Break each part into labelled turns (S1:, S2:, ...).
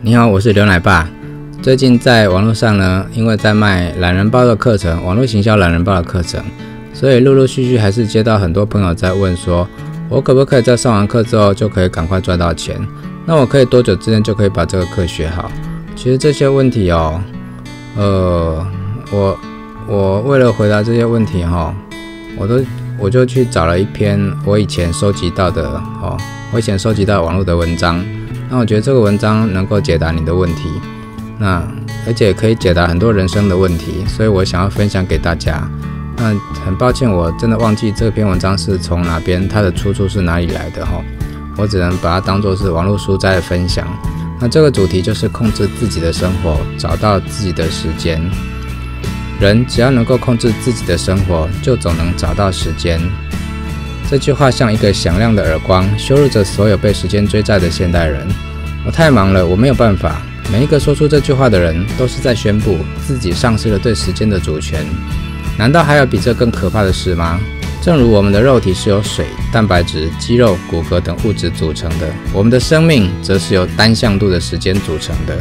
S1: 你好，我是刘奶爸。最近在网络上呢，因为在卖懒人包的课程，网络行销懒人包的课程，所以陆陆续续还是接到很多朋友在问说，我可不可以在上完课之后就可以赶快赚到钱？那我可以多久之内就可以把这个课学好？其实这些问题哦，呃，我我为了回答这些问题哈，我都我就去找了一篇我以前收集到的哦，我以前收集到网络的文章。那我觉得这个文章能够解答你的问题，那而且可以解答很多人生的问题，所以我想要分享给大家。那很抱歉，我真的忘记这篇文章是从哪边，它的出处是哪里来的哈，我只能把它当做是网络书斋的分享。那这个主题就是控制自己的生活，找到自己的时间。人只要能够控制自己的生活，就总能找到时间。这句话像一个响亮的耳光，羞辱着所有被时间追债的现代人。我太忙了，我没有办法。每一个说出这句话的人，都是在宣布自己丧失了对时间的主权。难道还有比这更可怕的事吗？正如我们的肉体是由水、蛋白质、肌肉、骨骼等物质组成的，我们的生命则是由单向度的时间组成的。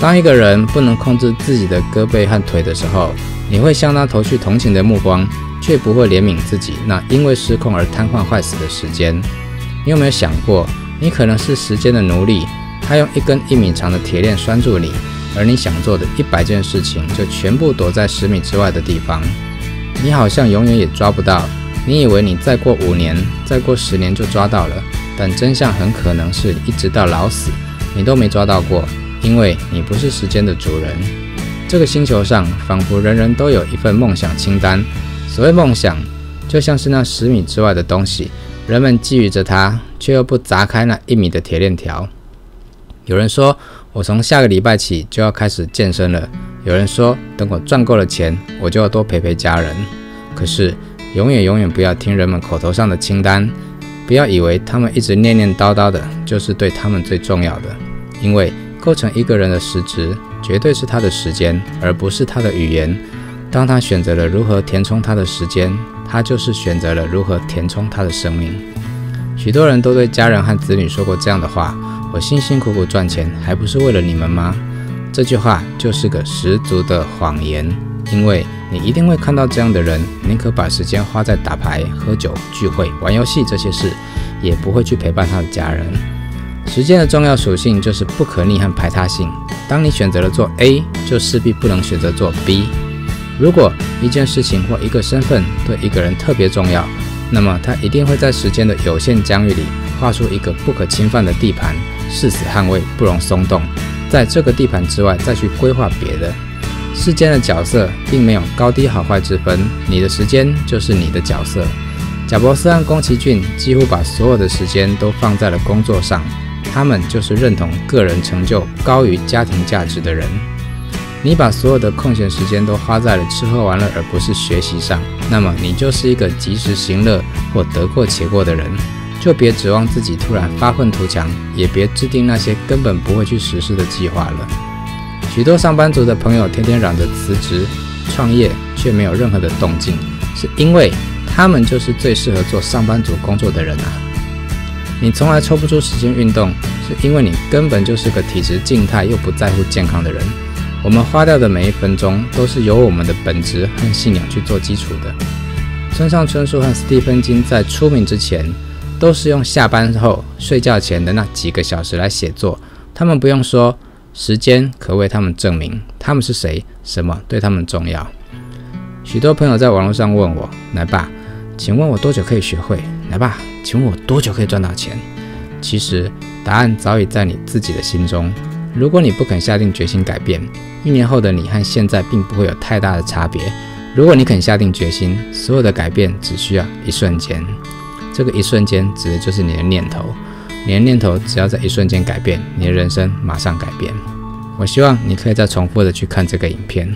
S1: 当一个人不能控制自己的胳膊和腿的时候，你会向他投去同情的目光。却不会怜悯自己那因为失控而瘫痪坏死的时间。你有没有想过，你可能是时间的奴隶？他用一根一米长的铁链拴住你，而你想做的一百件事情就全部躲在十米之外的地方。你好像永远也抓不到。你以为你再过五年、再过十年就抓到了，但真相很可能是一直到老死，你都没抓到过，因为你不是时间的主人。这个星球上仿佛人人都有一份梦想清单。所谓梦想，就像是那十米之外的东西，人们觊觎着它，却又不砸开那一米的铁链条。有人说，我从下个礼拜起就要开始健身了；有人说，等我赚够了钱，我就要多陪陪家人。可是，永远永远不要听人们口头上的清单，不要以为他们一直念念叨叨的就是对他们最重要的，因为构成一个人的实质，绝对是他的时间，而不是他的语言。当他选择了如何填充他的时间，他就是选择了如何填充他的生命。许多人都对家人和子女说过这样的话：“我辛辛苦苦赚钱，还不是为了你们吗？”这句话就是个十足的谎言，因为你一定会看到这样的人，宁可把时间花在打牌、喝酒、聚会、玩游戏这些事，也不会去陪伴他的家人。时间的重要属性就是不可逆和排他性。当你选择了做 A，就势必不能选择做 B。如果一件事情或一个身份对一个人特别重要，那么他一定会在时间的有限疆域里画出一个不可侵犯的地盘，誓死捍卫，不容松动。在这个地盘之外再去规划别的。世间的角色并没有高低好坏之分，你的时间就是你的角色。贾伯斯和宫崎骏几乎把所有的时间都放在了工作上，他们就是认同个人成就高于家庭价值的人。你把所有的空闲时间都花在了吃喝玩乐，而不是学习上，那么你就是一个及时行乐或得过且过的人。就别指望自己突然发愤图强，也别制定那些根本不会去实施的计划了。许多上班族的朋友天天嚷着辞职创业，却没有任何的动静，是因为他们就是最适合做上班族工作的人啊！你从来抽不出时间运动，是因为你根本就是个体质静态又不在乎健康的人。我们花掉的每一分钟，都是由我们的本质和信仰去做基础的。村上春树和斯蒂芬金在出名之前，都是用下班后睡觉前的那几个小时来写作。他们不用说，时间可为他们证明他们是谁，什么对他们重要。许多朋友在网络上问我：“奶爸，请问我多久可以学会？”“奶爸，请问我多久可以赚到钱？”其实答案早已在你自己的心中。如果你不肯下定决心改变，一年后的你和现在并不会有太大的差别。如果你肯下定决心，所有的改变只需要一瞬间。这个一瞬间指的就是你的念头。你的念头只要在一瞬间改变，你的人生马上改变。我希望你可以再重复的去看这个影片。